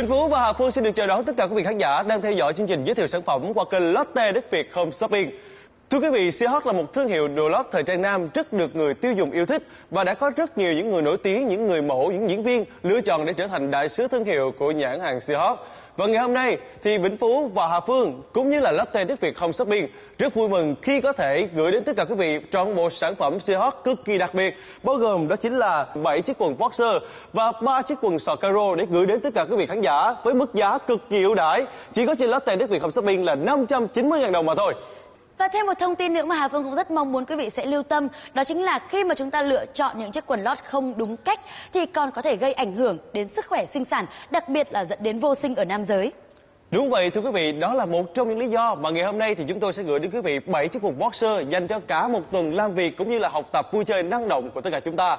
Vĩnh Phú và Hà Phương xin được chào đón tất cả quý vị khán giả đang theo dõi chương trình giới thiệu sản phẩm qua kênh Lotte Đức Việt Home Shopping. Thưa quý vị, CH là một thương hiệu đồ lót thời trang nam rất được người tiêu dùng yêu thích và đã có rất nhiều những người nổi tiếng, những người mẫu, những diễn viên lựa chọn để trở thành đại sứ thương hiệu của nhãn hàng CH. Và ngày hôm nay thì Vĩnh Phú và Hà Phương cũng như là Lotte Đức Việt Home Shopping rất vui mừng khi có thể gửi đến tất cả quý vị trọn bộ sản phẩm Seahawks cực kỳ đặc biệt, bao gồm đó chính là 7 chiếc quần boxer và 3 chiếc quần sọ caro để gửi đến tất cả quý vị khán giả với mức giá cực kỳ ưu đãi chỉ có trên Lotte Đức Việt Home Shopping là 590.000 đồng mà thôi. Và thêm một thông tin nữa mà Hà Phương cũng rất mong muốn quý vị sẽ lưu tâm Đó chính là khi mà chúng ta lựa chọn những chiếc quần lót không đúng cách Thì còn có thể gây ảnh hưởng đến sức khỏe sinh sản Đặc biệt là dẫn đến vô sinh ở nam giới Đúng vậy thưa quý vị, đó là một trong những lý do mà ngày hôm nay thì chúng tôi sẽ gửi đến quý vị 7 chiếc quần boxer dành cho cả một tuần làm việc cũng như là học tập vui chơi năng động của tất cả chúng ta.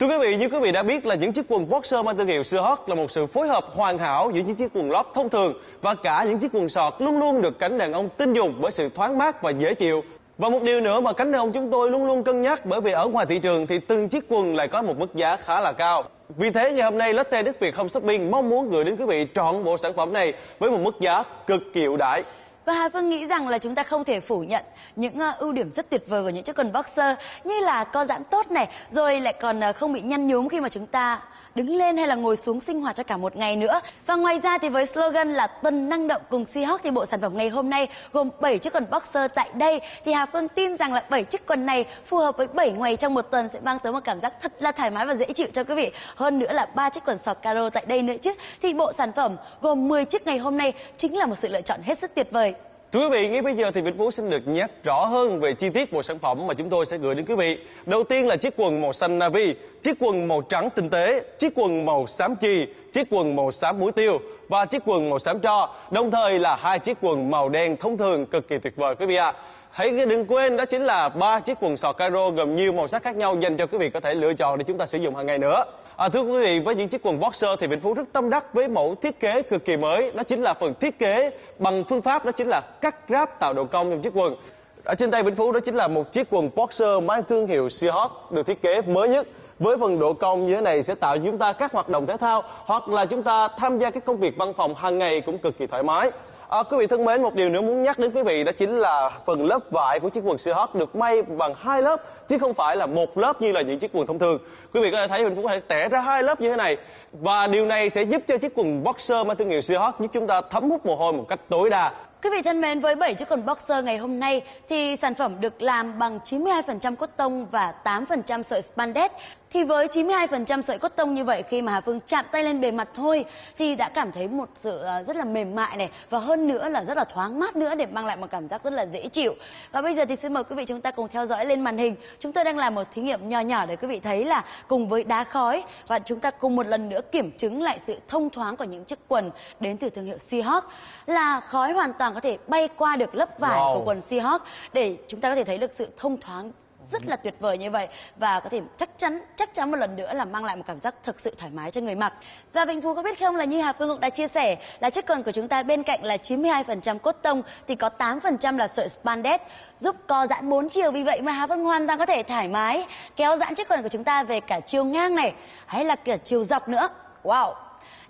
Thưa quý vị, như quý vị đã biết là những chiếc quần boxer mang thương hiệu Seahawks là một sự phối hợp hoàn hảo giữa những chiếc quần lót thông thường và cả những chiếc quần sọt luôn luôn được cánh đàn ông tin dùng bởi sự thoáng mát và dễ chịu. Và một điều nữa mà cánh đàn ông chúng tôi luôn luôn cân nhắc bởi vì ở ngoài thị trường thì từng chiếc quần lại có một mức giá khá là cao. Vì thế ngày hôm nay Lotte Đức Việt Home Shopping mong muốn gửi đến quý vị trọn bộ sản phẩm này với một mức giá cực kỳ ưu đãi. Và Hà Phương nghĩ rằng là chúng ta không thể phủ nhận những uh, ưu điểm rất tuyệt vời của những chiếc quần boxer như là co giãn tốt này, rồi lại còn uh, không bị nhăn nhúm khi mà chúng ta đứng lên hay là ngồi xuống sinh hoạt cho cả một ngày nữa. Và ngoài ra thì với slogan là tuần năng động cùng Seahawk thì bộ sản phẩm ngày hôm nay gồm 7 chiếc quần boxer tại đây thì Hà Phương tin rằng là 7 chiếc quần này phù hợp với 7 ngày trong một tuần sẽ mang tới một cảm giác thật là thoải mái và dễ chịu cho quý vị. Hơn nữa là ba chiếc quần sọt caro tại đây nữa chứ. Thì bộ sản phẩm gồm 10 chiếc ngày hôm nay chính là một sự lựa chọn hết sức tuyệt vời. Thưa quý vị, ngay bây giờ thì Vĩnh Phú xin được nhắc rõ hơn về chi tiết bộ sản phẩm mà chúng tôi sẽ gửi đến quý vị. Đầu tiên là chiếc quần màu xanh navy, chiếc quần màu trắng tinh tế, chiếc quần màu xám chì, chiếc quần màu xám muối tiêu và chiếc quần màu xám tro. Đồng thời là hai chiếc quần màu đen thông thường cực kỳ tuyệt vời quý vị ạ. À. Hãy đừng quên đó chính là ba chiếc quần sọt Cairo gồm nhiều màu sắc khác nhau dành cho quý vị có thể lựa chọn để chúng ta sử dụng hàng ngày nữa. À, thưa quý vị, với những chiếc quần boxer thì Vĩnh Phú rất tâm đắc với mẫu thiết kế cực kỳ mới. Đó chính là phần thiết kế bằng phương pháp đó chính là cắt ráp tạo độ cong trong chiếc quần. Ở trên tay Vĩnh Phú đó chính là một chiếc quần boxer mang thương hiệu Seahawk được thiết kế mới nhất với phần độ cong như thế này sẽ tạo cho chúng ta các hoạt động thể thao hoặc là chúng ta tham gia các công việc văn phòng hàng ngày cũng cực kỳ thoải mái À, quý vị thân mến, một điều nữa muốn nhắc đến quý vị đó chính là phần lớp vải của chiếc quần siêu hot được may bằng hai lớp chứ không phải là một lớp như là những chiếc quần thông thường. Quý vị có thể thấy mình cũng có thể tẻ ra hai lớp như thế này và điều này sẽ giúp cho chiếc quần boxer mang thương hiệu siêu hot giúp chúng ta thấm hút mồ hôi một cách tối đa. Quý vị thân mến, với 7 chiếc quần boxer ngày hôm nay thì sản phẩm được làm bằng 92% cốt tông và 8% sợi spandex. Thì với 92% sợi cốt tông như vậy khi mà Hà Phương chạm tay lên bề mặt thôi thì đã cảm thấy một sự ờ, rất là mềm mại này và hơn nữa là rất là thoáng mát nữa để mang lại một cảm giác rất là dễ chịu. Và bây giờ thì xin mời quý vị chúng ta cùng theo dõi lên màn hình. Chúng tôi đang làm một thí nghiệm nhỏ nhỏ để quý vị thấy là cùng với đá khói và chúng ta cùng một lần nữa kiểm chứng lại sự thông thoáng của những chiếc quần đến từ thương hiệu Seahawks là khói hoàn toàn có thể bay qua được lớp vải wow. của quần Seahawks để chúng ta có thể thấy được sự thông thoáng rất là tuyệt vời như vậy. Và có thể chắc chắn chắc chắn một lần nữa là mang lại một cảm giác thực sự thoải mái cho người mặc. Và Bình Phú có biết không là như Hà Phương cũng đã chia sẻ, là chiếc quần của chúng ta bên cạnh là 92% cốt tông, thì có 8% là sợi spandex, giúp co giãn bốn chiều. Vì vậy mà Hà Phương hoàn toàn có thể thoải mái kéo giãn chiếc quần của chúng ta về cả chiều ngang này, hay là cả chiều dọc nữa. Wow!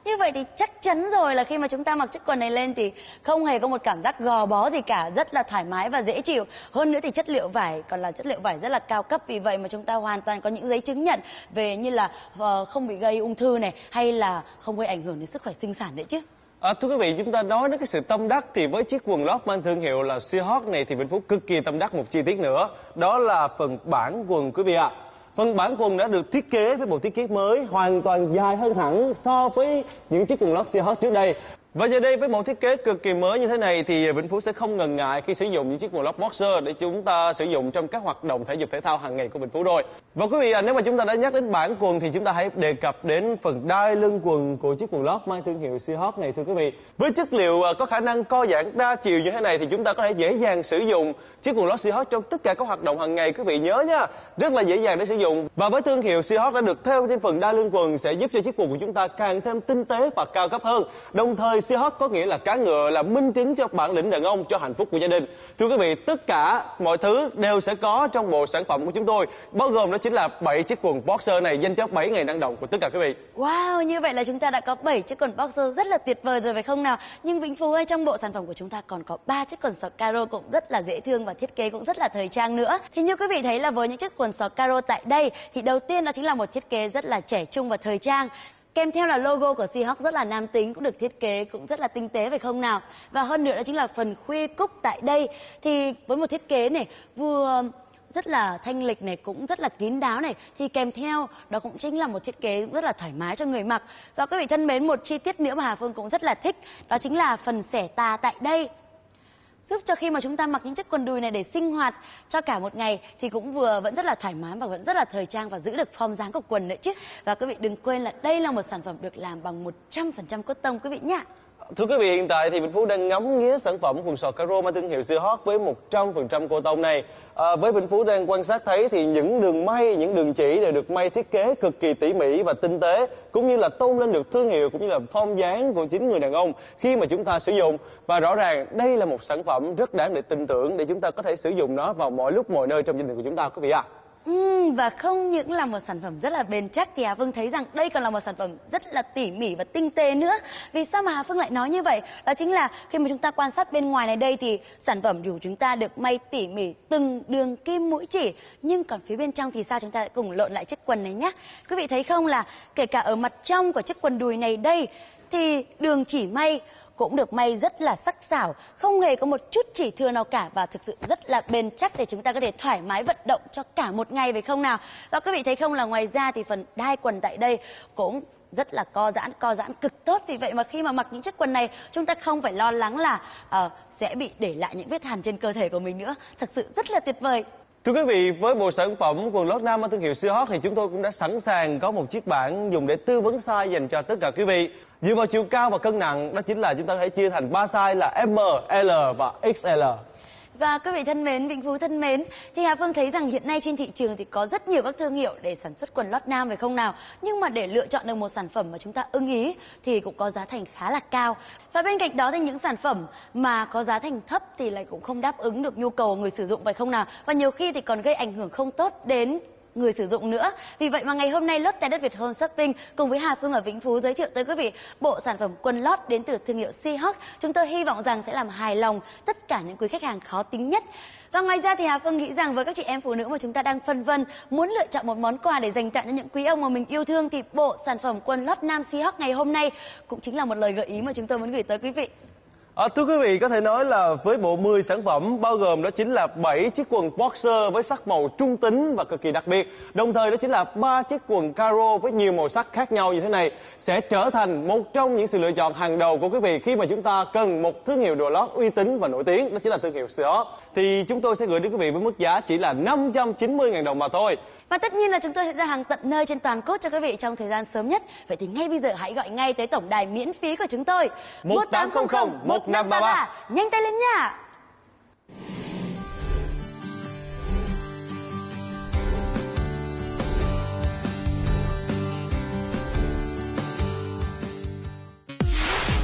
Như vậy thì chắc chắn rồi là khi mà chúng ta mặc chiếc quần này lên thì không hề có một cảm giác gò bó gì cả rất là thoải mái và dễ chịu hơn nữa thì chất liệu vải còn là chất liệu vải rất là cao cấp vì vậy mà chúng ta hoàn toàn có những giấy chứng nhận về như là uh, không bị gây ung thư này hay là không gây ảnh hưởng đến sức khỏe sinh sản đấy chứ À, thưa quý vị, chúng ta nói đến cái sự tâm đắc thì với chiếc quần lót mang thương hiệu là Seahawk này thì Vĩnh Phúc cực kỳ tâm đắc một chi tiết nữa. Đó là phần bản quần quý vị ạ. À. Phần bản quần đã được thiết kế với bộ thiết kế mới hoàn toàn dài hơn hẳn so với những chiếc quần lót Seahawks trước đây. Và giờ đây với mẫu thiết kế cực kỳ mới như thế này thì Vĩnh Phú sẽ không ngần ngại khi sử dụng những chiếc quần lót boxer để chúng ta sử dụng trong các hoạt động thể dục thể thao hàng ngày của Vĩnh Phú rồi. Và quý vị nếu mà chúng ta đã nhắc đến bản quần thì chúng ta hãy đề cập đến phần đai lưng quần của chiếc quần lót mang thương hiệu Seahawk này, thưa quý vị. Với chất liệu à, có khả năng co giãn đa chiều như thế này thì chúng ta có thể dễ dàng sử dụng chiếc quần lót Seahawk trong tất cả các hoạt động hàng ngày, quý vị nhớ nha. Rất là dễ dàng để sử dụng. Và với thương hiệu Seahawk đã được theo trên phần đai lưng quần sẽ giúp cho chiếc quần của chúng ta càng thêm tinh tế và cao cấp hơn. Đồng thời Seahawk có nghĩa là cá ngựa là minh chứng cho bản lĩnh đàn ông cho hạnh phúc của gia đình. Thưa quý vị, tất cả mọi thứ đều sẽ có trong bộ sản phẩm của chúng tôi, bao gồm đó chính là 7 chiếc quần boxer này dành cho 7 ngày năng động của tất cả quý vị. Wow, như vậy là chúng ta đã có 7 chiếc quần boxer rất là tuyệt vời rồi phải không nào? Nhưng Vĩnh Phú ơi, trong bộ sản phẩm của chúng ta còn có 3 chiếc quần sọt caro cũng rất là dễ thương và thiết kế cũng rất là thời trang nữa. Thì như quý vị thấy là với những chiếc quần sọt caro tại đây thì đầu tiên đó chính là một thiết kế rất là trẻ trung và thời trang. Kèm theo là logo của Seahawks rất là nam tính, cũng được thiết kế cũng rất là tinh tế, phải không nào? Và hơn nữa đó chính là phần khuy cúc tại đây. Thì với một thiết kế này, vừa rất là thanh lịch này, cũng rất là kín đáo này, thì kèm theo đó cũng chính là một thiết kế rất là thoải mái cho người mặc. Và quý vị thân mến, một chi tiết nữa mà Hà Phương cũng rất là thích, đó chính là phần xẻ tà tại đây giúp cho khi mà chúng ta mặc những chiếc quần đùi này để sinh hoạt cho cả một ngày thì cũng vừa vẫn rất là thoải mái và vẫn rất là thời trang và giữ được form dáng của quần nữa chứ. Và quý vị đừng quên là đây là một sản phẩm được làm bằng 100% cốt tông quý vị nhé Thưa quý vị, hiện tại thì Vĩnh Phú đang ngắm nghía sản phẩm quần sọt caro mang thương hiệu Seahawk với 100% cô tông này. À, với Vĩnh Phú đang quan sát thấy thì những đường may, những đường chỉ đều được may thiết kế cực kỳ tỉ mỉ và tinh tế, cũng như là tôn lên được thương hiệu cũng như là phong dáng của chính người đàn ông khi mà chúng ta sử dụng. Và rõ ràng đây là một sản phẩm rất đáng để tin tưởng để chúng ta có thể sử dụng nó vào mọi lúc mọi nơi trong gia đình của chúng ta quý vị ạ. À. Ừ, và không những là một sản phẩm rất là bền chắc thì Hà Phương thấy rằng đây còn là một sản phẩm rất là tỉ mỉ và tinh tế nữa. Vì sao mà Hà Phương lại nói như vậy? Đó chính là khi mà chúng ta quan sát bên ngoài này đây thì sản phẩm của chúng ta được may tỉ mỉ từng đường kim mũi chỉ. Nhưng còn phía bên trong thì sao chúng ta lại cùng lộn lại chiếc quần này nhé. Quý vị thấy không là kể cả ở mặt trong của chiếc quần đùi này đây thì đường chỉ may cũng được may rất là sắc sảo, không hề có một chút chỉ thừa nào cả và thực sự rất là bền chắc để chúng ta có thể thoải mái vận động cho cả một ngày phải không nào? Và quý vị thấy không là ngoài ra thì phần đai quần tại đây cũng rất là co giãn co giãn cực tốt. Vì vậy mà khi mà mặc những chiếc quần này chúng ta không phải lo lắng là uh, sẽ bị để lại những vết hàn trên cơ thể của mình nữa. Thật sự rất là tuyệt vời. Thưa quý vị, với bộ sản phẩm quần lót nam ở thương hiệu Seahawk thì chúng tôi cũng đã sẵn sàng có một chiếc bảng dùng để tư vấn size dành cho tất cả quý vị. Dựa vào chiều cao và cân nặng, đó chính là chúng ta có thể chia thành 3 size là M, L và XL. Và quý vị thân mến, Vĩnh Phú thân mến, thì Hà Phương thấy rằng hiện nay trên thị trường thì có rất nhiều các thương hiệu để sản xuất quần lót nam phải không nào? Nhưng mà để lựa chọn được một sản phẩm mà chúng ta ưng ý thì cũng có giá thành khá là cao. Và bên cạnh đó thì những sản phẩm mà có giá thành thấp thì lại cũng không đáp ứng được nhu cầu của người sử dụng phải không nào? Và nhiều khi thì còn gây ảnh hưởng không tốt đến người sử dụng nữa. Vì vậy mà ngày hôm nay lớp tay đất Việt Home Shopping cùng với Hà Phương ở Vĩnh Phú giới thiệu tới quý vị bộ sản phẩm quần lót đến từ thương hiệu Seahawk. Chúng tôi hy vọng rằng sẽ làm hài lòng tất cả những quý khách hàng khó tính nhất. Và ngoài ra thì Hà Phương nghĩ rằng với các chị em phụ nữ mà chúng ta đang phân vân, muốn lựa chọn một món quà để dành tặng cho những quý ông mà mình yêu thương thì bộ sản phẩm quần lót nam Seahawk ngày hôm nay cũng chính là một lời gợi ý mà chúng tôi muốn gửi tới quý vị. À, thưa quý vị, có thể nói là với bộ 10 sản phẩm bao gồm đó chính là 7 chiếc quần boxer với sắc màu trung tính và cực kỳ đặc biệt. Đồng thời đó chính là ba chiếc quần caro với nhiều màu sắc khác nhau như thế này sẽ trở thành một trong những sự lựa chọn hàng đầu của quý vị khi mà chúng ta cần một thương hiệu đồ lót uy tín và nổi tiếng, đó chính là thương hiệu Seahawk. Thì chúng tôi sẽ gửi đến quý vị với mức giá chỉ là 590.000 đồng mà thôi. Và tất nhiên là chúng tôi sẽ ra hàng tận nơi trên toàn quốc cho quý vị trong thời gian sớm nhất. Vậy thì ngay bây giờ hãy gọi ngay tới tổng đài miễn phí của chúng tôi 1800 1533. Nhanh tay lên nha.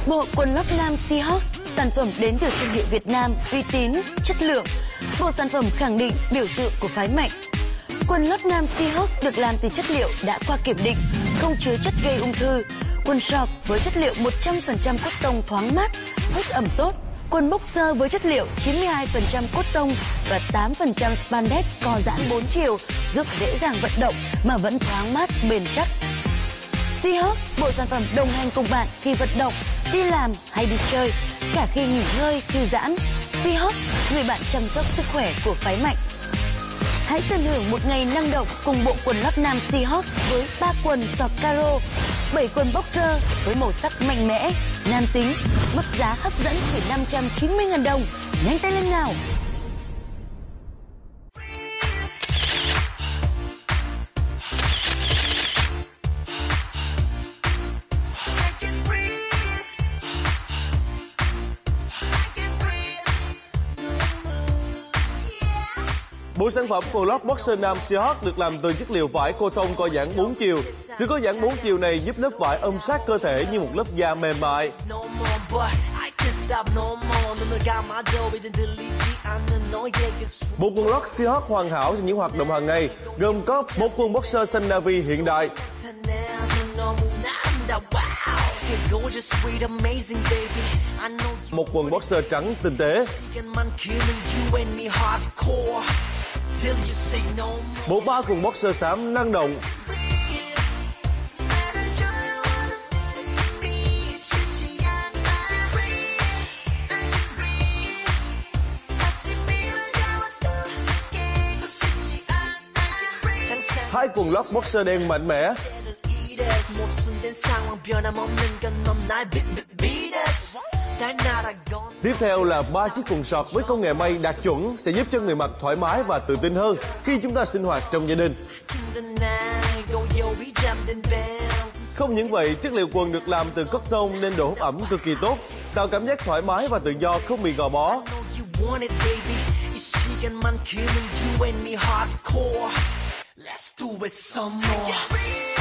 Bộ quần lót nam Seahawk, sản phẩm đến từ thương hiệu Việt Nam, uy tín, chất lượng. Bộ sản phẩm khẳng định biểu tượng của phái mạnh, Quần lót nam Seahawk được làm từ chất liệu đã qua kiểm định, không chứa chất gây ung thư. Quần short với chất liệu 100% cốt tông thoáng mát, hút ẩm tốt. Quần boxer với chất liệu 92% cốt tông và 8% spandex co giãn 4 chiều, giúp dễ dàng vận động mà vẫn thoáng mát bền chắc. Seahawk, bộ sản phẩm đồng hành cùng bạn khi vận động, đi làm hay đi chơi, cả khi nghỉ ngơi, thư giãn. Seahawk, người bạn chăm sóc sức khỏe của phái mạnh. Hãy tận hưởng một ngày năng động cùng bộ quần lót nam Seahawk với ba quần giọt caro, bảy quần boxer với màu sắc mạnh mẽ, nam tính, mức giá hấp dẫn chỉ 590.000 đồng. Nhanh tay lên nào! Mỗi sản phẩm quần lót boxer nam Seahawk được làm từ chất liệu vải cotton co giãn 4 chiều. Sự co giãn 4 chiều này giúp lớp vải ôm sát cơ thể như một lớp da mềm mại. Bộ quần lót Seahawk hoàn hảo cho những hoạt động hàng ngày, gồm có bộ quần boxer xanh navy hiện đại, một quần boxer trắng tinh tế. Bộ ba cùng boxer xám năng động. Hai quần lót boxer đen mạnh mẽ. Tiếp theo là ba chiếc quần sọt với công nghệ may đạt chuẩn sẽ giúp cho người mặc thoải mái và tự tin hơn khi chúng ta sinh hoạt trong gia đình. Không những vậy, chất liệu quần được làm từ cotton nên độ hút ẩm cực kỳ tốt, tạo cảm giác thoải mái và tự do không bị gò bó. Let's do it some more.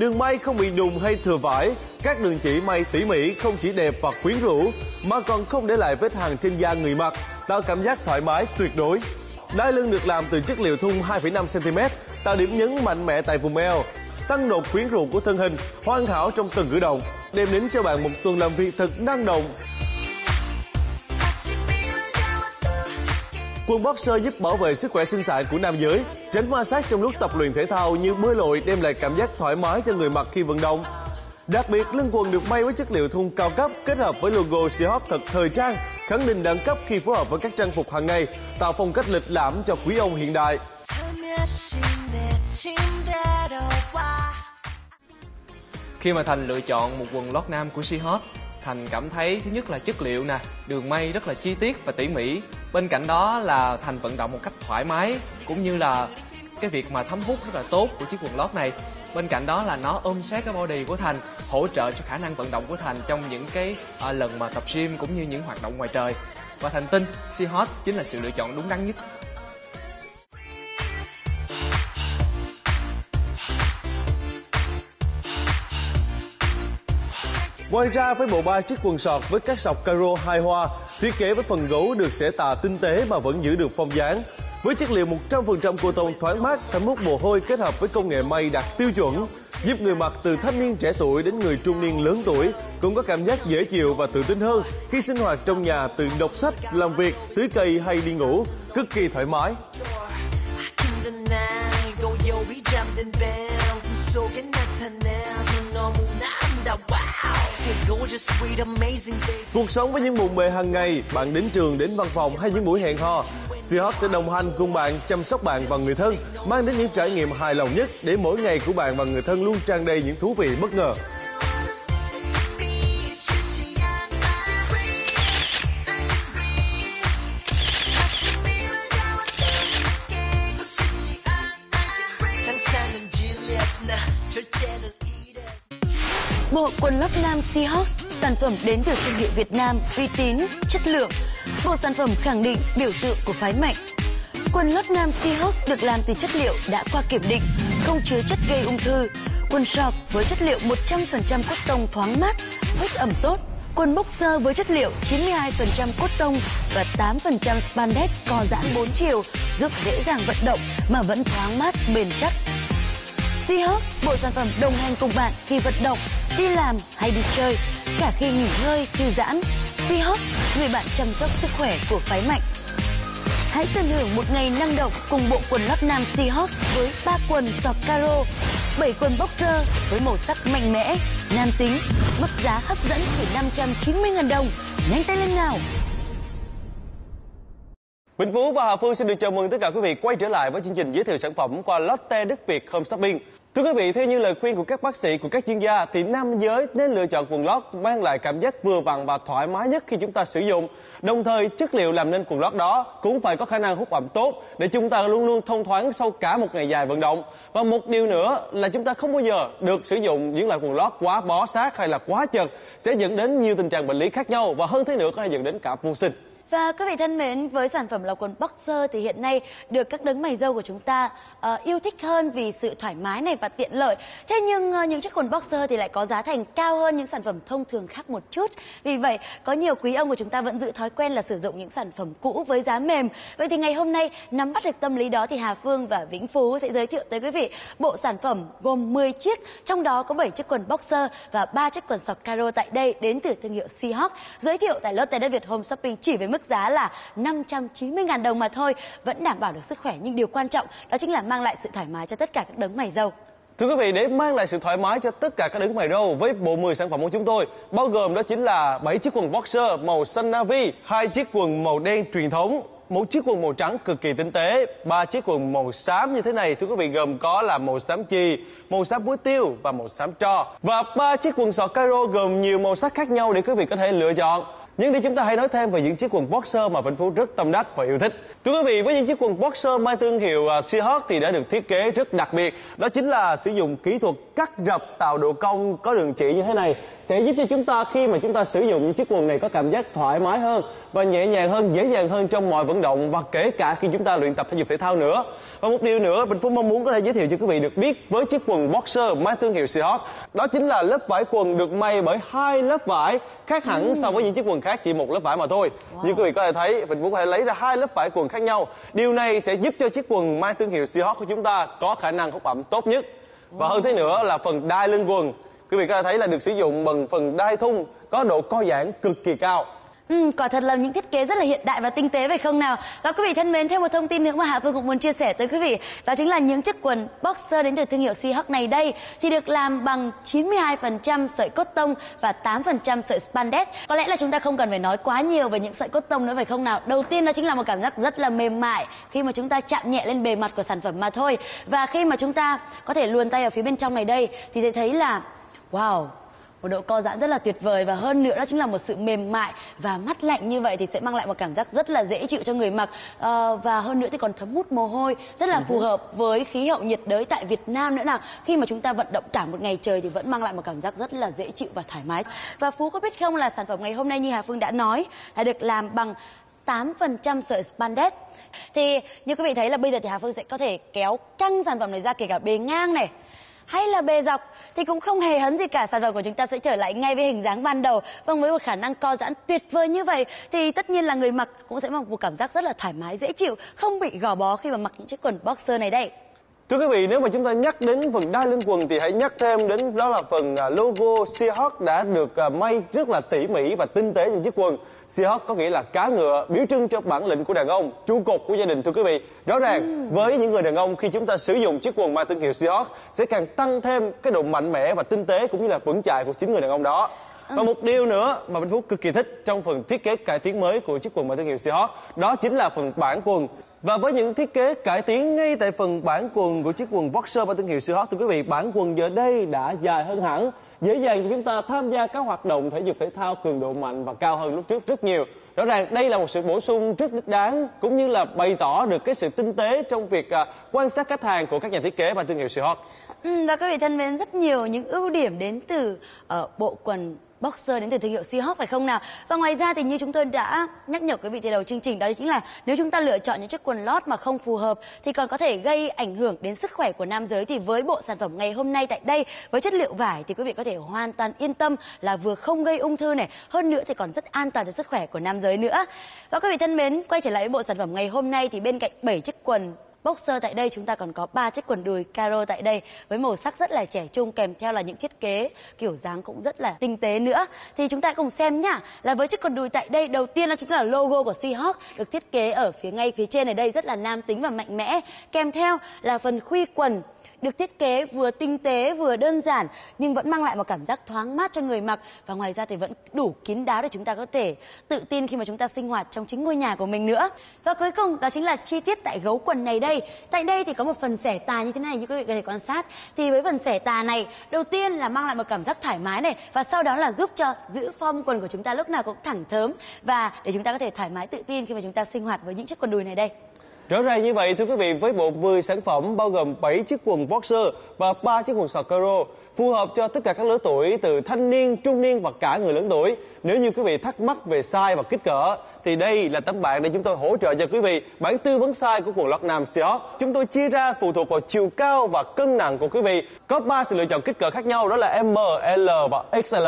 Đường may không bị đùng hay thừa vải, các đường chỉ may tỉ mỉ không chỉ đẹp và quyến rũ mà còn không để lại vết hàng trên da người mặc, tạo cảm giác thoải mái tuyệt đối. Đai lưng được làm từ chất liệu thun 2,5 cm, tạo điểm nhấn mạnh mẽ tại vùng eo, tăng độ quyến rũ của thân hình, hoàn hảo trong từng cử động, đem đến cho bạn một tuần làm việc thật năng động. Quần boxer giúp bảo vệ sức khỏe sinh sản của nam giới. Tránh ma sát trong lúc tập luyện thể thao như bơi lội đem lại cảm giác thoải mái cho người mặc khi vận động. Đặc biệt, lưng quần được may với chất liệu thun cao cấp kết hợp với logo Seahawks thật thời trang, khẳng định đẳng cấp khi phối hợp với các trang phục hàng ngày, tạo phong cách lịch lãm cho quý ông hiện đại. Khi mà Thành lựa chọn một quần lót nam của Seahawks, Thành cảm thấy thứ nhất là chất liệu nè, đường may rất là chi tiết và tỉ mỉ. Bên cạnh đó là Thành vận động một cách thoải mái cũng như là cái việc mà thấm hút rất là tốt của chiếc quần lót này. Bên cạnh đó là nó ôm sát cái body của Thành, hỗ trợ cho khả năng vận động của Thành trong những cái à, lần mà tập gym cũng như những hoạt động ngoài trời. Và Thành tin Seahawk chính là sự lựa chọn đúng đắn nhất. Ngoài ra với bộ ba chiếc quần sọt với các sọc caro hai hoa, thiết kế với phần gấu được xẻ tà tinh tế mà vẫn giữ được phong dáng. Với chất liệu 100% cotton thoáng mát, thấm hút mồ hôi kết hợp với công nghệ may đạt tiêu chuẩn, giúp người mặc từ thanh niên trẻ tuổi đến người trung niên lớn tuổi cũng có cảm giác dễ chịu và tự tin hơn khi sinh hoạt trong nhà từ đọc sách, làm việc, tưới cây hay đi ngủ, cực kỳ thoải mái. Cuộc sống với những bộn bề hàng ngày, bạn đến trường, đến văn phòng hay những buổi hẹn hò, Seahawk sẽ đồng hành cùng bạn, chăm sóc bạn và người thân, mang đến những trải nghiệm hài lòng nhất để mỗi ngày của bạn và người thân luôn tràn đầy những thú vị bất ngờ. Quần lót nam Seahawk, sản phẩm đến từ thương hiệu Việt Nam, uy tín, chất lượng. Bộ sản phẩm khẳng định biểu tượng của phái mạnh. Quần lót nam Seahawk được làm từ chất liệu đã qua kiểm định, không chứa chất gây ung thư. Quần short với chất liệu 100% cotton thoáng mát, hút ẩm tốt. Quần boxer với chất liệu 92% cotton và 8% spandex co giãn 4 chiều, giúp dễ dàng vận động mà vẫn thoáng mát, bền chắc. Seahawk, bộ sản phẩm đồng hành cùng bạn khi vận động, đi làm hay đi chơi, cả khi nghỉ ngơi, thư giãn. Seahawk, người bạn chăm sóc sức khỏe của phái mạnh. Hãy tận hưởng một ngày năng động cùng bộ quần lót nam Seahawk với ba quần sọc caro, 7 quần boxer với màu sắc mạnh mẽ, nam tính, mức giá hấp dẫn chỉ 590.000 đồng. Nhanh tay lên nào! Bình Phú và Hà Phương xin được chào mừng tất cả quý vị quay trở lại với chương trình giới thiệu sản phẩm qua Lotte Đức Việt Home Shopping. Thưa quý vị, theo như lời khuyên của các bác sĩ, của các chuyên gia thì nam giới nên lựa chọn quần lót mang lại cảm giác vừa vặn và thoải mái nhất khi chúng ta sử dụng. Đồng thời, chất liệu làm nên quần lót đó cũng phải có khả năng hút ẩm tốt để chúng ta luôn luôn thông thoáng sau cả một ngày dài vận động. Và một điều nữa là chúng ta không bao giờ được sử dụng những loại quần lót quá bó sát hay là quá chật sẽ dẫn đến nhiều tình trạng bệnh lý khác nhau và hơn thế nữa có thể dẫn đến cả vô sinh. Và quý vị thân mến, với sản phẩm là quần boxer thì hiện nay được các đấng mày dâu của chúng ta uh, yêu thích hơn vì sự thoải mái này và tiện lợi. Thế nhưng uh, những chiếc quần boxer thì lại có giá thành cao hơn những sản phẩm thông thường khác một chút. Vì vậy, có nhiều quý ông của chúng ta vẫn giữ thói quen là sử dụng những sản phẩm cũ với giá mềm. Vậy thì ngày hôm nay nắm bắt được tâm lý đó thì Hà Phương và Vĩnh Phú sẽ giới thiệu tới quý vị bộ sản phẩm gồm 10 chiếc, trong đó có 7 chiếc quần boxer và 3 chiếc quần sọc caro tại đây đến từ thương hiệu Seahawk. Giới thiệu tại Lotte Đất Việt Home Shopping chỉ với mức giá là 590.000 đồng mà thôi, vẫn đảm bảo được sức khỏe nhưng điều quan trọng đó chính là mang lại sự thoải mái cho tất cả các đấng mày râu. Thưa quý vị, để mang lại sự thoải mái cho tất cả các đứng mày râu với bộ 10 sản phẩm của chúng tôi, bao gồm đó chính là 7 chiếc quần boxer màu xanh navy, hai chiếc quần màu đen truyền thống, một chiếc quần màu trắng cực kỳ tinh tế, ba chiếc quần màu xám như thế này thưa quý vị gồm có là màu xám chì, màu xám muối tiêu và màu xám tro và ba chiếc quần sọt caro gồm nhiều màu sắc khác nhau để quý vị có thể lựa chọn. Nhưng để chúng ta hãy nói thêm về những chiếc quần boxer mà Vĩnh Phú rất tâm đắc và yêu thích. Thưa quý vị, với những chiếc quần boxer mang thương hiệu à, uh, Seahawk thì đã được thiết kế rất đặc biệt. Đó chính là sử dụng kỹ thuật cắt rập tạo độ cong có đường chỉ như thế này sẽ giúp cho chúng ta khi mà chúng ta sử dụng những chiếc quần này có cảm giác thoải mái hơn và nhẹ nhàng hơn, dễ dàng hơn trong mọi vận động và kể cả khi chúng ta luyện tập thể dục thể thao nữa. Và một điều nữa, Bình Phú mong muốn có thể giới thiệu cho quý vị được biết với chiếc quần boxer mang thương hiệu Seahawk, đó chính là lớp vải quần được may bởi hai lớp vải khác hẳn so với những chiếc quần khác chỉ một lớp vải mà thôi. Như quý vị có thể thấy, Bình Phú có thể lấy ra hai lớp vải quần khác nhau. Điều này sẽ giúp cho chiếc quần mang thương hiệu Seahawk của chúng ta có khả năng hút ẩm tốt nhất. Và hơn thế nữa là phần đai lưng quần quý vị có thể thấy là được sử dụng bằng phần đai thun có độ co giãn cực kỳ cao Ừ, quả thật là những thiết kế rất là hiện đại và tinh tế phải không nào? Và quý vị thân mến, thêm một thông tin nữa mà Hạ Phương cũng muốn chia sẻ tới quý vị Đó chính là những chiếc quần boxer đến từ thương hiệu Seahawk này đây Thì được làm bằng 92% sợi cốt tông và 8% sợi spandex Có lẽ là chúng ta không cần phải nói quá nhiều về những sợi cốt tông nữa phải không nào? Đầu tiên đó chính là một cảm giác rất là mềm mại Khi mà chúng ta chạm nhẹ lên bề mặt của sản phẩm mà thôi Và khi mà chúng ta có thể luồn tay ở phía bên trong này đây Thì sẽ thấy là Wow, một độ co giãn rất là tuyệt vời và hơn nữa đó chính là một sự mềm mại và mắt lạnh như vậy thì sẽ mang lại một cảm giác rất là dễ chịu cho người mặc. À, và hơn nữa thì còn thấm hút mồ hôi rất là phù hợp với khí hậu nhiệt đới tại Việt Nam nữa nào. Khi mà chúng ta vận động cả một ngày trời thì vẫn mang lại một cảm giác rất là dễ chịu và thoải mái. Và Phú có biết không là sản phẩm ngày hôm nay như Hà Phương đã nói là được làm bằng 8% sợi spandex. Thì như quý vị thấy là bây giờ thì Hà Phương sẽ có thể kéo căng sản phẩm này ra kể cả bề ngang này hay là bề dọc thì cũng không hề hấn gì cả. Sản phẩm của chúng ta sẽ trở lại ngay với hình dáng ban đầu. Vâng với một khả năng co giãn tuyệt vời như vậy thì tất nhiên là người mặc cũng sẽ mặc một cảm giác rất là thoải mái, dễ chịu, không bị gò bó khi mà mặc những chiếc quần boxer này đây. Thưa quý vị, nếu mà chúng ta nhắc đến phần đai lưng quần thì hãy nhắc thêm đến đó là phần à, logo Seahawk đã được à, may rất là tỉ mỉ và tinh tế trên chiếc quần. Seahawk có nghĩa là cá ngựa, biểu trưng cho bản lĩnh của đàn ông, trụ cột của gia đình thưa quý vị. Rõ ràng với những người đàn ông khi chúng ta sử dụng chiếc quần mang thương hiệu Seahawk sẽ càng tăng thêm cái độ mạnh mẽ và tinh tế cũng như là vững chãi của chính người đàn ông đó. Và một điều nữa mà Vinh Phúc cực kỳ thích trong phần thiết kế cải tiến mới của chiếc quần mang thương hiệu Seahawk đó chính là phần bản quần. Và với những thiết kế cải tiến ngay tại phần bản quần của chiếc quần boxer và thương hiệu Seahawk thưa quý vị, bản quần giờ đây đã dài hơn hẳn, dễ dàng cho chúng ta tham gia các hoạt động thể dục thể thao cường độ mạnh và cao hơn lúc trước rất nhiều. Rõ ràng đây là một sự bổ sung rất đích đáng cũng như là bày tỏ được cái sự tinh tế trong việc à, quan sát khách hàng của các nhà thiết kế và thương hiệu Seahawk. Ừ, và quý vị thân mến, rất nhiều những ưu điểm đến từ ở bộ quần boxer đến từ thương hiệu Seahawk phải không nào? Và ngoài ra thì như chúng tôi đã nhắc nhở quý vị từ đầu chương trình đó chính là nếu chúng ta lựa chọn những chiếc quần lót mà không phù hợp thì còn có thể gây ảnh hưởng đến sức khỏe của nam giới thì với bộ sản phẩm ngày hôm nay tại đây với chất liệu vải thì quý vị có thể hoàn toàn yên tâm là vừa không gây ung thư này, hơn nữa thì còn rất an toàn cho sức khỏe của nam giới nữa. Và quý vị thân mến, quay trở lại với bộ sản phẩm ngày hôm nay thì bên cạnh 7 chiếc quần Boxer tại đây, chúng ta còn có ba chiếc quần đùi caro tại đây với màu sắc rất là trẻ trung kèm theo là những thiết kế kiểu dáng cũng rất là tinh tế nữa. Thì chúng ta cùng xem nhá. Là với chiếc quần đùi tại đây, đầu tiên đó chính là logo của Seahawk được thiết kế ở phía ngay phía trên này đây, rất là nam tính và mạnh mẽ. Kèm theo là phần khuy quần được thiết kế vừa tinh tế, vừa đơn giản, nhưng vẫn mang lại một cảm giác thoáng mát cho người mặc. Và ngoài ra thì vẫn đủ kín đáo để chúng ta có thể tự tin khi mà chúng ta sinh hoạt trong chính ngôi nhà của mình nữa. Và cuối cùng, đó chính là chi tiết tại gấu quần này đây. Tại đây thì có một phần xẻ tà như thế này, như quý vị có thể quan sát. Thì với phần xẻ tà này, đầu tiên là mang lại một cảm giác thoải mái này, và sau đó là giúp cho giữ form quần của chúng ta lúc nào cũng thẳng thớm. Và để chúng ta có thể thoải mái, tự tin khi mà chúng ta sinh hoạt với những chiếc quần đùi này đây. Rõ ràng như vậy thưa quý vị với bộ 10 sản phẩm bao gồm 7 chiếc quần boxer và 3 chiếc quần sọt caro phù hợp cho tất cả các lứa tuổi từ thanh niên, trung niên và cả người lớn tuổi. Nếu như quý vị thắc mắc về size và kích cỡ thì đây là tấm bảng để chúng tôi hỗ trợ cho quý vị bản tư vấn size của quần lót nam Seahawks. Chúng tôi chia ra phụ thuộc vào chiều cao và cân nặng của quý vị. Có 3 sự lựa chọn kích cỡ khác nhau đó là M, L và XL.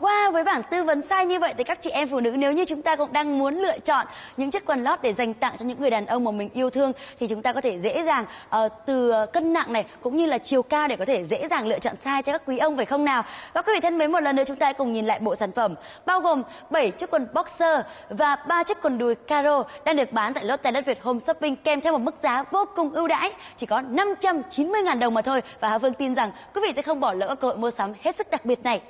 Wow, với bảng tư vấn sai như vậy thì các chị em phụ nữ nếu như chúng ta cũng đang muốn lựa chọn những chiếc quần lót để dành tặng cho những người đàn ông mà mình yêu thương thì chúng ta có thể dễ dàng uh, từ cân nặng này cũng như là chiều cao để có thể dễ dàng lựa chọn sai cho các quý ông phải không nào? Và quý vị thân mến một lần nữa chúng ta cùng nhìn lại bộ sản phẩm bao gồm 7 chiếc quần boxer và 3 chiếc quần đùi caro đang được bán tại Lotte Đất Việt Home Shopping kèm theo một mức giá vô cùng ưu đãi chỉ có 590.000 đồng mà thôi và Hà Phương tin rằng quý vị sẽ không bỏ lỡ cơ hội mua sắm hết sức đặc biệt này.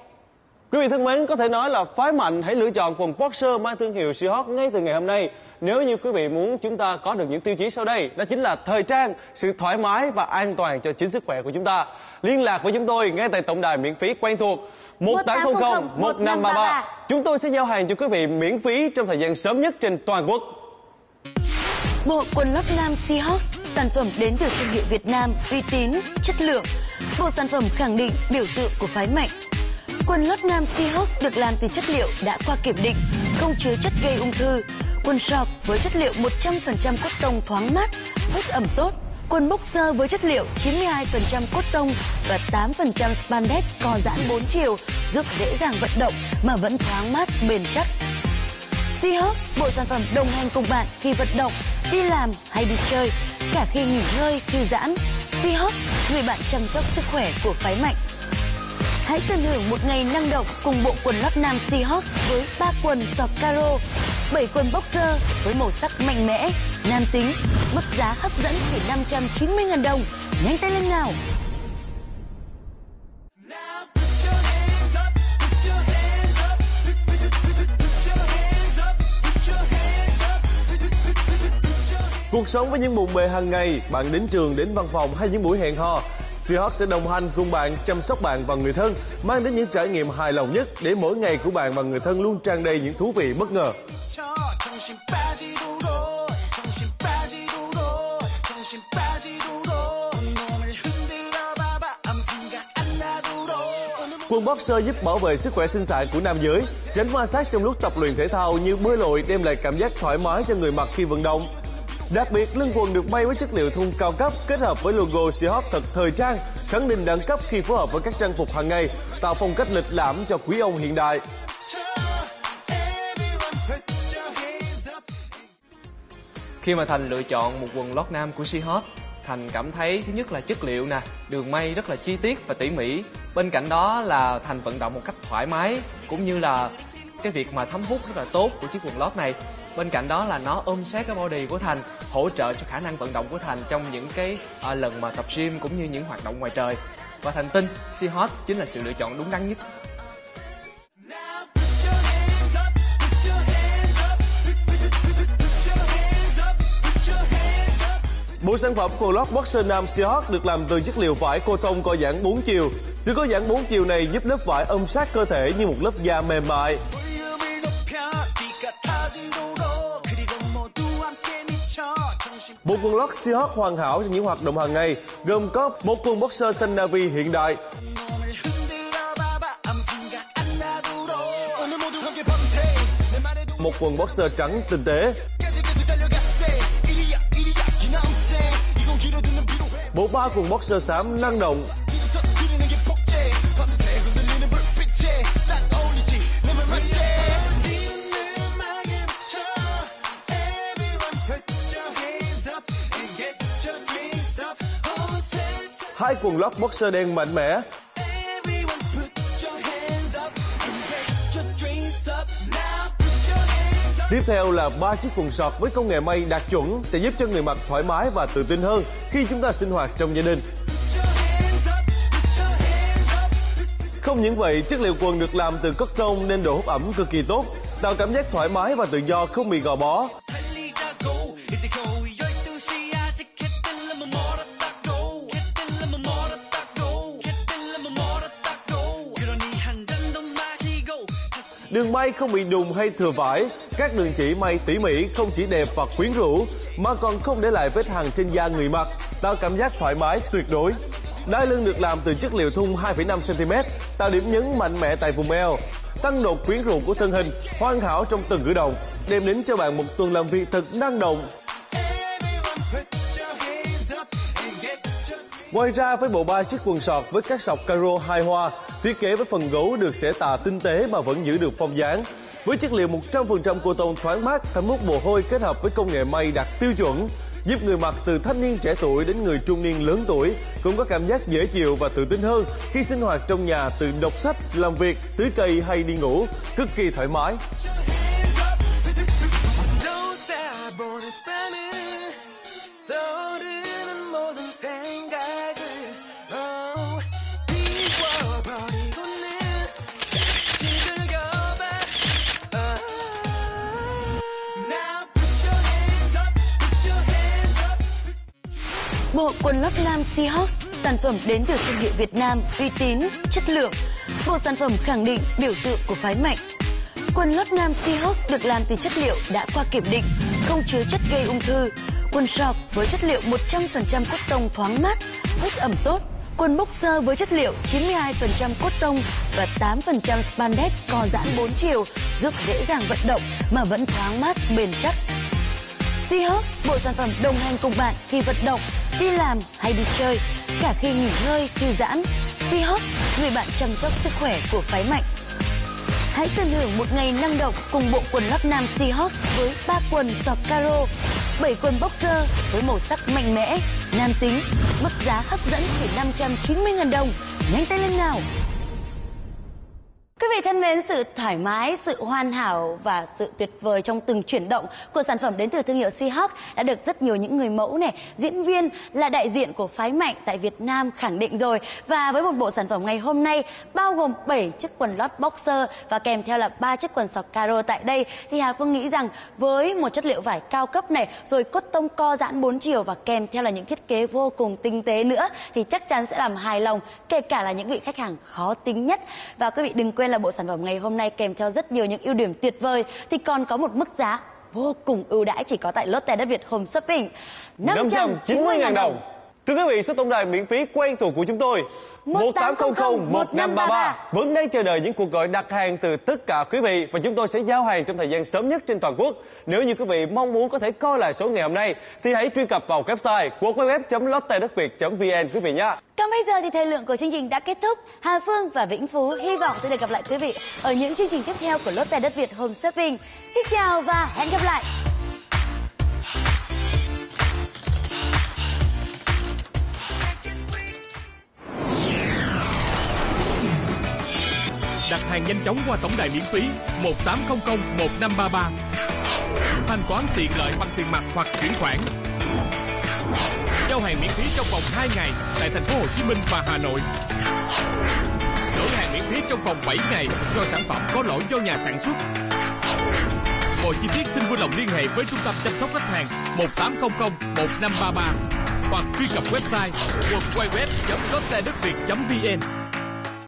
Quý vị thân mến, có thể nói là phái mạnh hãy lựa chọn quần boxer mang thương hiệu Seahawks ngay từ ngày hôm nay. Nếu như quý vị muốn chúng ta có được những tiêu chí sau đây, đó chính là thời trang, sự thoải mái và an toàn cho chính sức khỏe của chúng ta. Liên lạc với chúng tôi ngay tại tổng đài miễn phí quen thuộc 1800 1533. Chúng tôi sẽ giao hàng cho quý vị miễn phí trong thời gian sớm nhất trên toàn quốc. Bộ quần lót nam Seahawks, sản phẩm đến từ thương hiệu Việt Nam, uy tín, chất lượng. Bộ sản phẩm khẳng định biểu tượng của phái mạnh, Quần lót nam Seahawk được làm từ chất liệu đã qua kiểm định, không chứa chất gây ung thư. Quần short với chất liệu 100% cốt tông thoáng mát, hút ẩm tốt. Quần boxer với chất liệu 92% cốt tông và 8% spandex co giãn 4 chiều, giúp dễ dàng vận động mà vẫn thoáng mát, bền chắc. Seahawk, bộ sản phẩm đồng hành cùng bạn khi vận động, đi làm hay đi chơi, cả khi nghỉ ngơi, thư giãn. Seahawk, người bạn chăm sóc sức khỏe của phái mạnh. Hãy tận hưởng một ngày năng động cùng bộ quần lót nam Seahawk với ba quần sọc caro, 7 quần boxer với màu sắc mạnh mẽ, nam tính, mức giá hấp dẫn chỉ 590.000 đồng. Nhanh tay lên nào! Cuộc sống với những bộn bề hàng ngày, bạn đến trường, đến văn phòng hay những buổi hẹn hò, Seahawks sẽ đồng hành cùng bạn, chăm sóc bạn và người thân, mang đến những trải nghiệm hài lòng nhất để mỗi ngày của bạn và người thân luôn tràn đầy những thú vị bất ngờ. Quần boxer giúp bảo vệ sức khỏe sinh sản của nam giới, tránh ma sát trong lúc tập luyện thể thao như bơi lội đem lại cảm giác thoải mái cho người mặc khi vận động. Đặc biệt, lưng quần được may với chất liệu thun cao cấp kết hợp với logo Seahawks thật thời trang, khẳng định đẳng cấp khi phối hợp với các trang phục hàng ngày, tạo phong cách lịch lãm cho quý ông hiện đại. Khi mà Thành lựa chọn một quần lót nam của Seahawks, Thành cảm thấy thứ nhất là chất liệu nè, đường may rất là chi tiết và tỉ mỉ. Bên cạnh đó là Thành vận động một cách thoải mái cũng như là cái việc mà thấm hút rất là tốt của chiếc quần lót này bên cạnh đó là nó ôm sát cái body của thành hỗ trợ cho khả năng vận động của thành trong những cái à, lần mà tập gym cũng như những hoạt động ngoài trời và thành tin Seahawk chính là sự lựa chọn đúng đắn nhất Bộ sản phẩm của lót Boxer Nam Seahawk được làm từ chất liệu vải cô tông co giãn 4 chiều. Sự có giãn 4 chiều này giúp lớp vải ôm sát cơ thể như một lớp da mềm mại. Một quần lót Seahawks hoàn hảo cho những hoạt động hàng ngày, gồm có một quần boxer xanh navy hiện đại, một quần boxer trắng tinh tế, bộ ba quần boxer xám năng động, hai quần lót boxer đen mạnh mẽ. Tiếp theo là ba chiếc quần sọt với công nghệ may đạt chuẩn sẽ giúp cho người mặc thoải mái và tự tin hơn khi chúng ta sinh hoạt trong gia đình. Không những vậy, chất liệu quần được làm từ cotton nên độ hút ẩm cực kỳ tốt, tạo cảm giác thoải mái và tự do không bị gò bó. Đường may không bị đùng hay thừa vải, các đường chỉ may tỉ mỉ không chỉ đẹp và quyến rũ mà còn không để lại vết hằn trên da người mặc, tạo cảm giác thoải mái tuyệt đối. Đai lưng được làm từ chất liệu thun 2,5 cm, tạo điểm nhấn mạnh mẽ tại vùng eo, tăng độ quyến rũ của thân hình, hoàn hảo trong từng cử động, đem đến cho bạn một tuần làm việc thật năng động. Ngoài ra với bộ ba chiếc quần sọt với các sọc caro hai hoa, thiết kế với phần gấu được xẻ tà tinh tế mà vẫn giữ được phong dáng. Với chất liệu 100% cô tông thoáng mát, thấm hút mồ hôi kết hợp với công nghệ may đạt tiêu chuẩn, giúp người mặc từ thanh niên trẻ tuổi đến người trung niên lớn tuổi cũng có cảm giác dễ chịu và tự tin hơn khi sinh hoạt trong nhà từ đọc sách, làm việc, tưới cây hay đi ngủ, cực kỳ thoải mái. Bộ quần lót nam Seahawk, sản phẩm đến từ thương hiệu Việt Nam, uy tín, chất lượng. Bộ sản phẩm khẳng định biểu tượng của phái mạnh. Quần lót nam Seahawk được làm từ chất liệu đã qua kiểm định, không chứa chất gây ung thư. Quần short với chất liệu 100% cốt tông thoáng mát, hút ẩm tốt. Quần boxer với chất liệu 92% cốt tông và 8% spandex co giãn 4 chiều, giúp dễ dàng vận động mà vẫn thoáng mát, bền chắc. Seahawk, bộ sản phẩm đồng hành cùng bạn khi vận động, đi làm hay đi chơi, cả khi nghỉ ngơi, thư giãn. Seahawk, người bạn chăm sóc sức khỏe của phái mạnh. Hãy tận hưởng một ngày năng động cùng bộ quần lót nam Seahawk với ba quần sọc caro, 7 quần boxer với màu sắc mạnh mẽ, nam tính, mức giá hấp dẫn chỉ 590.000 đồng. Nhanh tay lên nào! Quý vị thân mến, sự thoải mái, sự hoàn hảo và sự tuyệt vời trong từng chuyển động của sản phẩm đến từ thương hiệu Seahawk đã được rất nhiều những người mẫu này, diễn viên là đại diện của phái mạnh tại Việt Nam khẳng định rồi. Và với một bộ sản phẩm ngày hôm nay bao gồm 7 chiếc quần lót boxer và kèm theo là 3 chiếc quần sọc caro tại đây thì Hà Phương nghĩ rằng với một chất liệu vải cao cấp này rồi cốt tông co giãn 4 chiều và kèm theo là những thiết kế vô cùng tinh tế nữa thì chắc chắn sẽ làm hài lòng kể cả là những vị khách hàng khó tính nhất. Và quý vị đừng quên là bộ sản phẩm ngày hôm nay kèm theo rất nhiều những ưu điểm tuyệt vời. Thì còn có một mức giá vô cùng ưu đãi chỉ có tại Lotte đất Việt Home Shopping. 590.000 đồng. Thưa quý vị, số tổng đài miễn phí quen thuộc của chúng tôi. 1800-1533 vẫn đang chờ đợi những cuộc gọi đặt hàng từ tất cả quý vị và chúng tôi sẽ giao hàng trong thời gian sớm nhất trên toàn quốc. Nếu như quý vị mong muốn có thể coi lại số ngày hôm nay thì hãy truy cập vào website www.lottedấtviet.vn quý vị nhé. Còn bây giờ thì thời lượng của chương trình đã kết thúc. Hà Phương và Vĩnh Phú hy vọng sẽ được gặp lại quý vị ở những chương trình tiếp theo của Lotte đất Việt Home Shopping. Xin chào và hẹn gặp lại. Hàng nhanh chóng qua tổng đài miễn phí 1800 1533. Thanh toán tiện lợi bằng tiền mặt hoặc chuyển khoản. Giao hàng miễn phí trong vòng 2 ngày tại thành phố Hồ Chí Minh và Hà Nội. Đổi hàng miễn phí trong vòng 7 ngày do sản phẩm có lỗi do nhà sản xuất. Mọi chi tiết xin vui lòng liên hệ với trung tâm chăm sóc khách hàng 1800 1533 hoặc truy cập website www.lottedấtviet.vn